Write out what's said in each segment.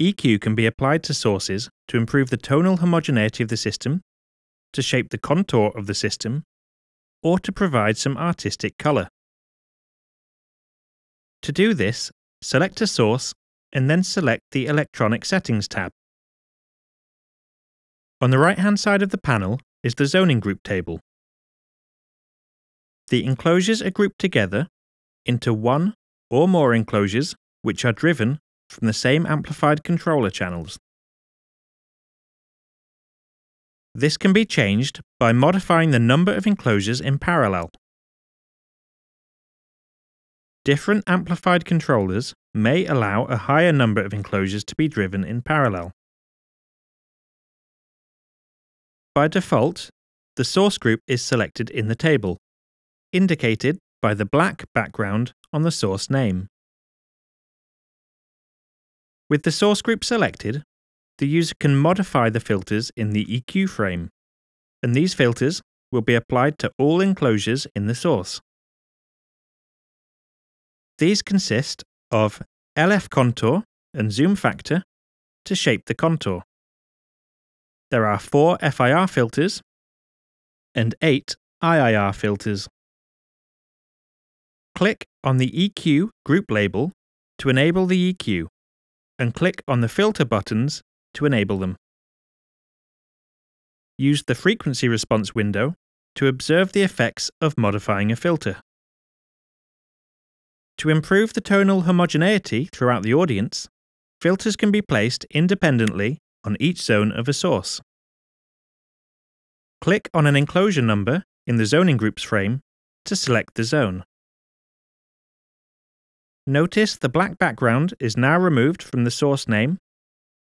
EQ can be applied to sources to improve the tonal homogeneity of the system, to shape the contour of the system, or to provide some artistic colour. To do this, select a source and then select the Electronic Settings tab. On the right-hand side of the panel is the zoning group table. The enclosures are grouped together into one or more enclosures which are driven from the same amplified controller channels. This can be changed by modifying the number of enclosures in parallel. Different amplified controllers may allow a higher number of enclosures to be driven in parallel. By default, the source group is selected in the table, indicated by the black background on the source name. With the source group selected, the user can modify the filters in the EQ frame, and these filters will be applied to all enclosures in the source. These consist of LF contour and zoom factor to shape the contour. There are four FIR filters and eight IIR filters. Click on the EQ group label to enable the EQ and click on the filter buttons to enable them. Use the frequency response window to observe the effects of modifying a filter. To improve the tonal homogeneity throughout the audience, filters can be placed independently on each zone of a source. Click on an enclosure number in the zoning groups frame to select the zone. Notice the black background is now removed from the source name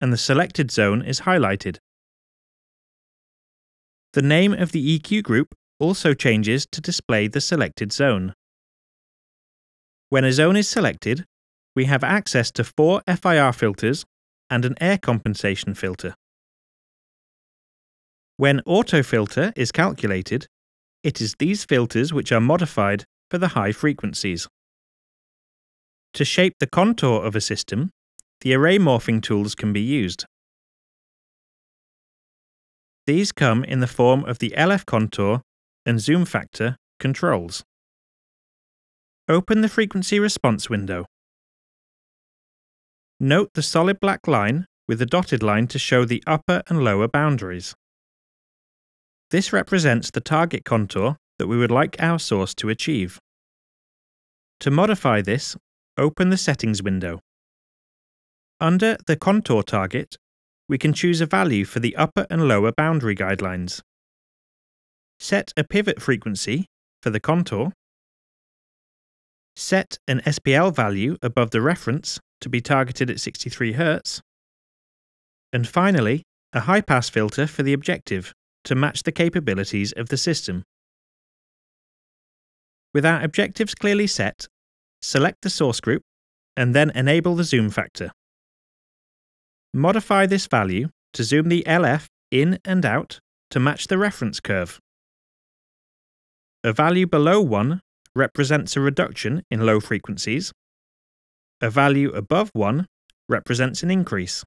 and the selected zone is highlighted. The name of the EQ group also changes to display the selected zone. When a zone is selected, we have access to four FIR filters and an air compensation filter. When autofilter is calculated, it is these filters which are modified for the high frequencies. To shape the contour of a system, the array morphing tools can be used. These come in the form of the LF contour and zoom factor controls. Open the frequency response window. Note the solid black line with the dotted line to show the upper and lower boundaries. This represents the target contour that we would like our source to achieve. To modify this, open the Settings window. Under the contour target, we can choose a value for the upper and lower boundary guidelines. Set a pivot frequency for the contour. Set an SPL value above the reference to be targeted at 63 Hz. And finally, a high pass filter for the objective to match the capabilities of the system. With our objectives clearly set, select the source group, and then enable the zoom factor. Modify this value to zoom the LF in and out to match the reference curve. A value below 1 represents a reduction in low frequencies. A value above 1 represents an increase.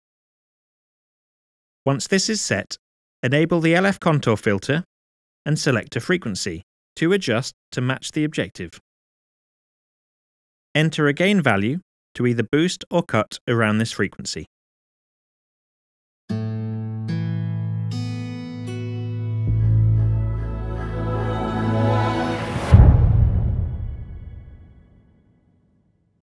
Once this is set, enable the LF contour filter and select a frequency to adjust to match the objective. Enter a gain value to either boost or cut around this frequency.